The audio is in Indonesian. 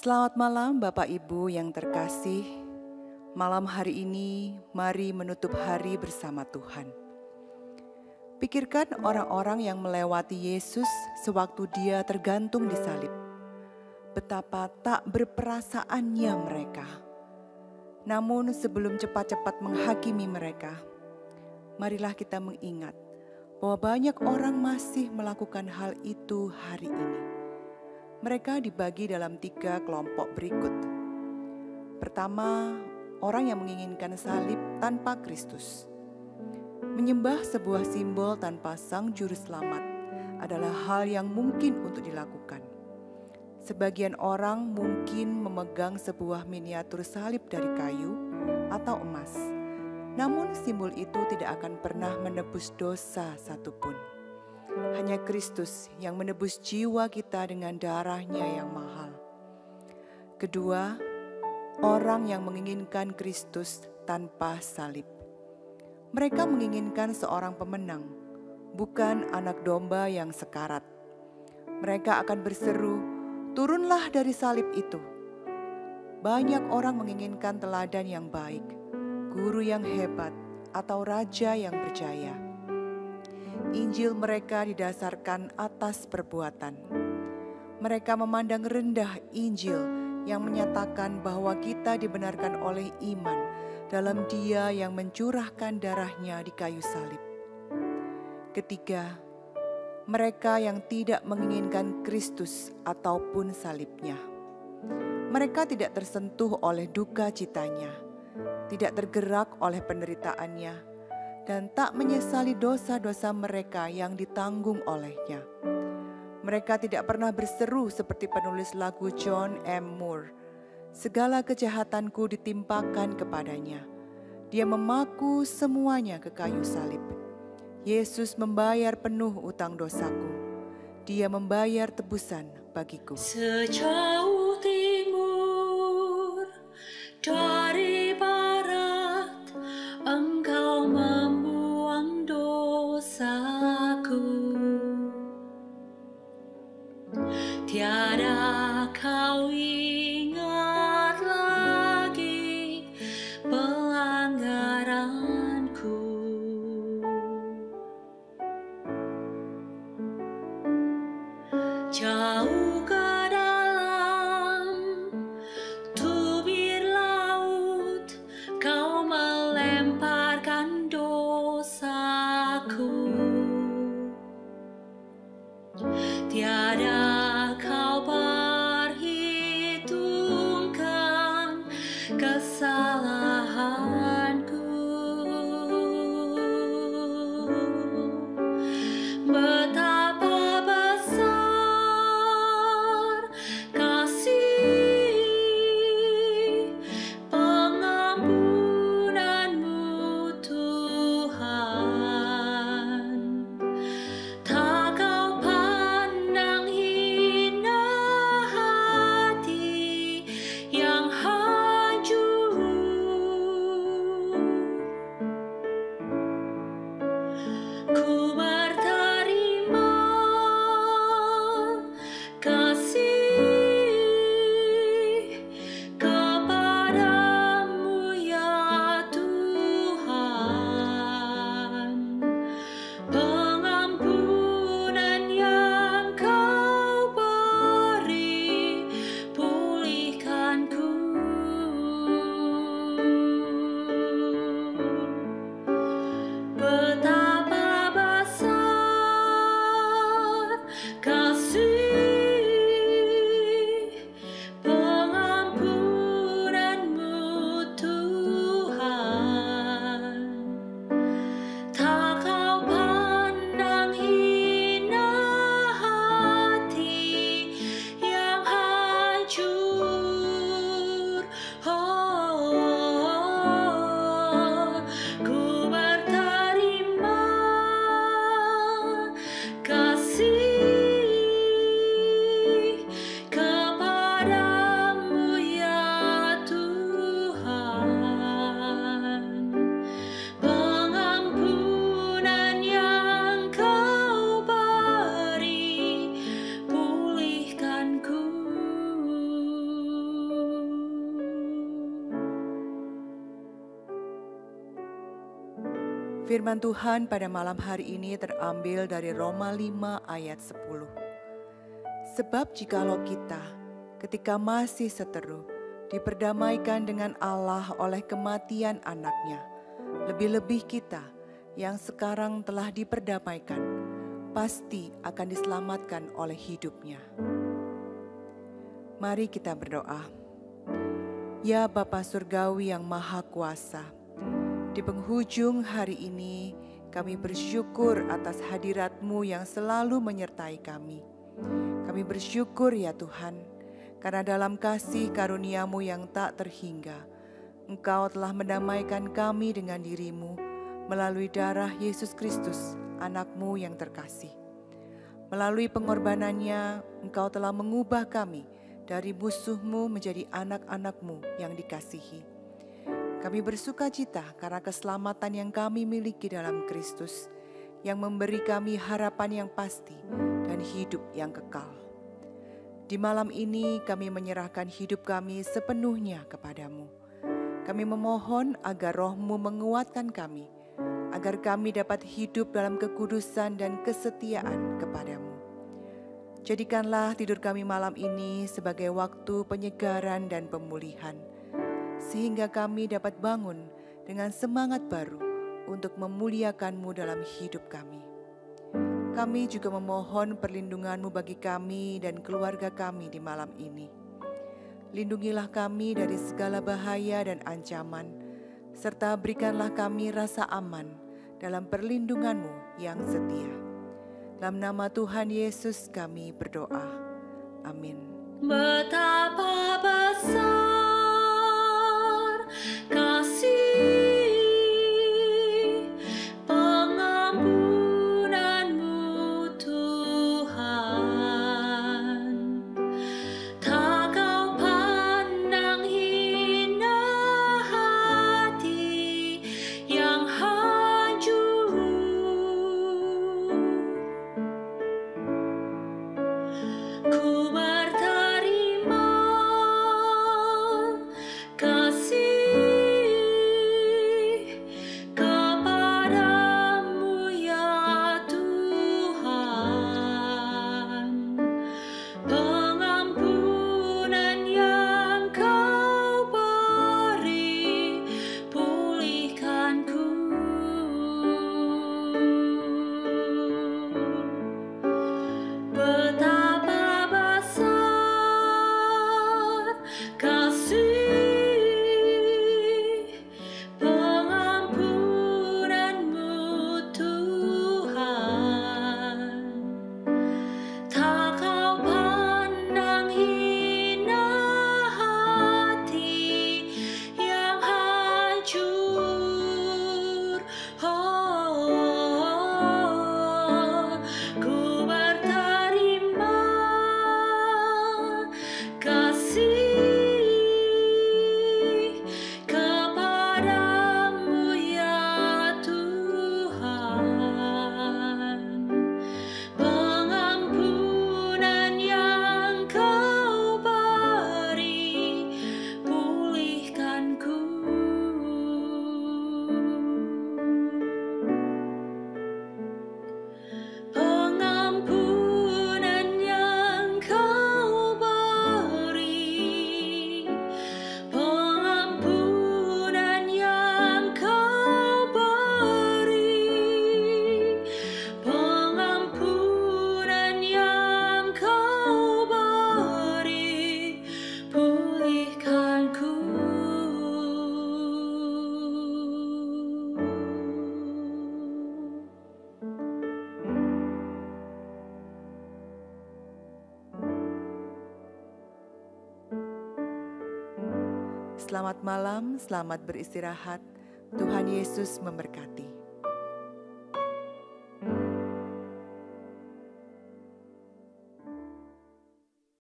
Selamat malam, Bapak Ibu yang terkasih. Malam hari ini, mari menutup hari bersama Tuhan. Pikirkan orang-orang yang melewati Yesus sewaktu Dia tergantung di salib. Betapa tak berperasaannya mereka. Namun, sebelum cepat-cepat menghakimi mereka, marilah kita mengingat bahwa banyak orang masih melakukan hal itu hari ini. Mereka dibagi dalam tiga kelompok berikut. Pertama, orang yang menginginkan salib tanpa Kristus. Menyembah sebuah simbol tanpa Sang Juru Selamat adalah hal yang mungkin untuk dilakukan. Sebagian orang mungkin memegang sebuah miniatur salib dari kayu atau emas namun simbol itu tidak akan pernah menebus dosa satupun. Hanya Kristus yang menebus jiwa kita dengan darahnya yang mahal. Kedua, orang yang menginginkan Kristus tanpa salib. Mereka menginginkan seorang pemenang, bukan anak domba yang sekarat. Mereka akan berseru, "Turunlah dari salib itu!" Banyak orang menginginkan teladan yang baik, guru yang hebat, atau raja yang berjaya. Injil mereka didasarkan atas perbuatan. Mereka memandang rendah Injil yang menyatakan bahwa kita dibenarkan oleh iman dalam Dia yang mencurahkan darahnya di kayu salib. Ketiga, mereka yang tidak menginginkan Kristus ataupun salibnya. Mereka tidak tersentuh oleh duka citanya tidak tergerak oleh penderitaannya, dan tak menyesali dosa-dosa mereka yang ditanggung olehnya. Mereka tidak pernah berseru seperti penulis lagu John M. Moore. Segala kejahatanku ditimpakan kepadanya. Dia memaku semuanya ke kayu salib. Yesus membayar penuh utang dosaku. Dia membayar tebusan bagiku. Sejauh timur dari Halloween. Firman Tuhan pada malam hari ini terambil dari Roma 5 ayat 10. Sebab jikalau kita ketika masih seteru diperdamaikan dengan Allah oleh kematian anaknya, lebih-lebih kita yang sekarang telah diperdamaikan, pasti akan diselamatkan oleh hidupnya. Mari kita berdoa. Ya Bapa Surgawi yang Maha Kuasa, di penghujung hari ini, kami bersyukur atas hadirat-Mu yang selalu menyertai kami. Kami bersyukur ya Tuhan, karena dalam kasih karunia-Mu yang tak terhingga, Engkau telah mendamaikan kami dengan dirimu melalui darah Yesus Kristus, anak-Mu yang terkasih. Melalui pengorbanannya, Engkau telah mengubah kami dari musuh-Mu menjadi anak-anak-Mu yang dikasihi. Kami bersuka cita karena keselamatan yang kami miliki dalam Kristus, yang memberi kami harapan yang pasti dan hidup yang kekal. Di malam ini kami menyerahkan hidup kami sepenuhnya kepadamu. Kami memohon agar rohmu menguatkan kami, agar kami dapat hidup dalam kekudusan dan kesetiaan kepadamu. Jadikanlah tidur kami malam ini sebagai waktu penyegaran dan pemulihan sehingga kami dapat bangun dengan semangat baru untuk memuliakan-Mu dalam hidup kami. Kami juga memohon perlindungan-Mu bagi kami dan keluarga kami di malam ini. Lindungilah kami dari segala bahaya dan ancaman, serta berikanlah kami rasa aman dalam perlindungan-Mu yang setia. Dalam nama Tuhan Yesus kami berdoa. Amin. Selamat malam, selamat beristirahat. Tuhan Yesus memberkati.